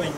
はい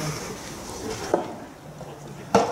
Thank you.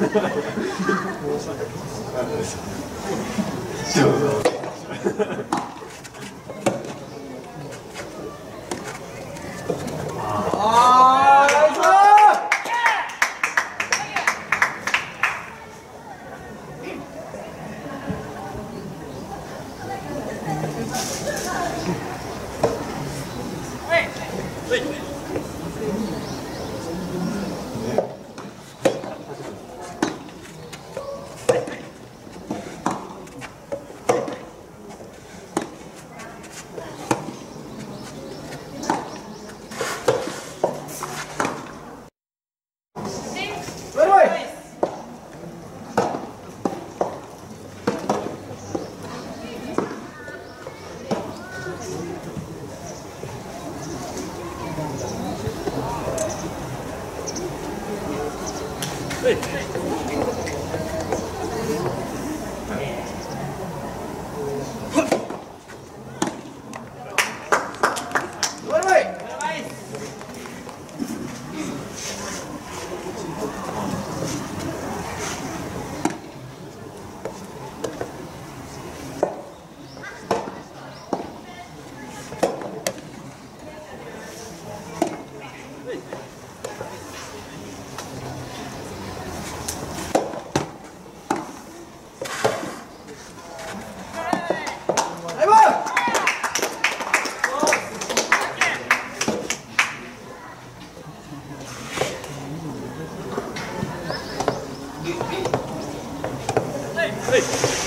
ェイあーナイスバイバイバイバイはい。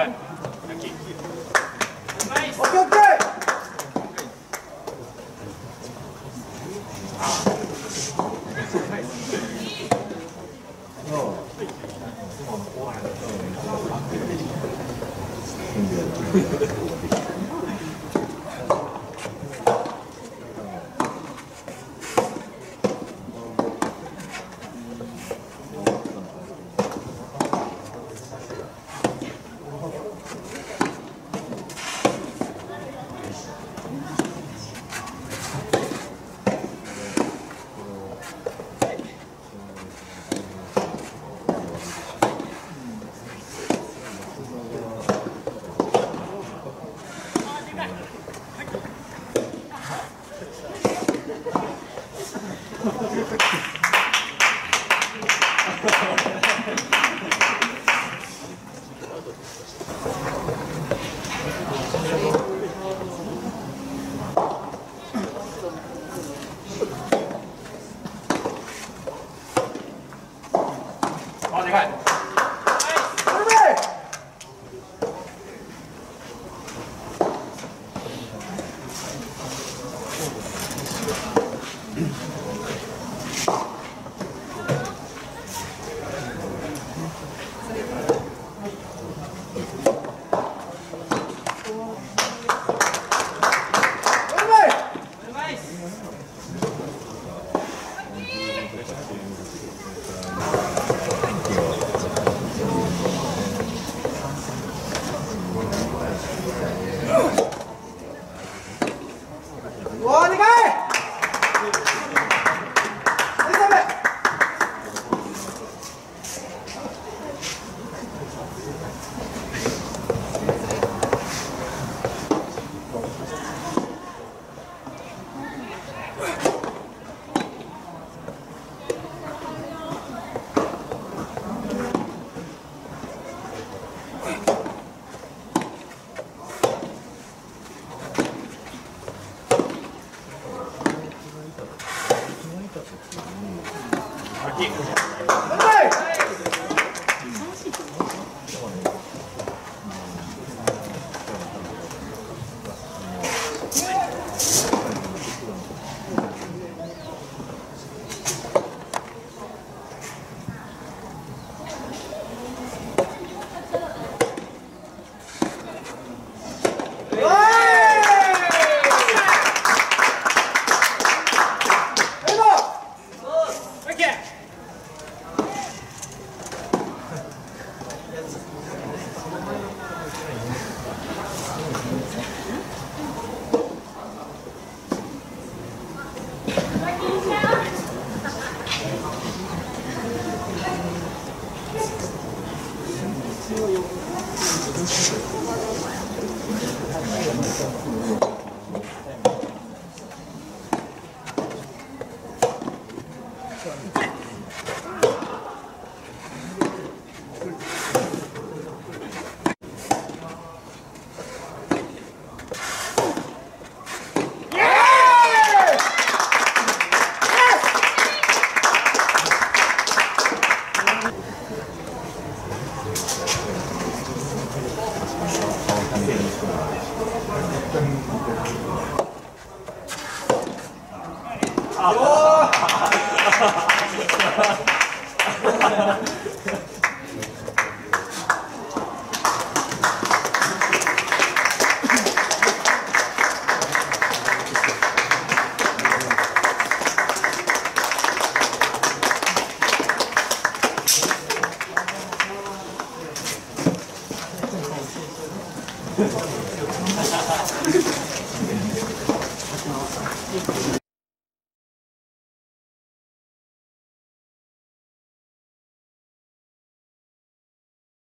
Okay.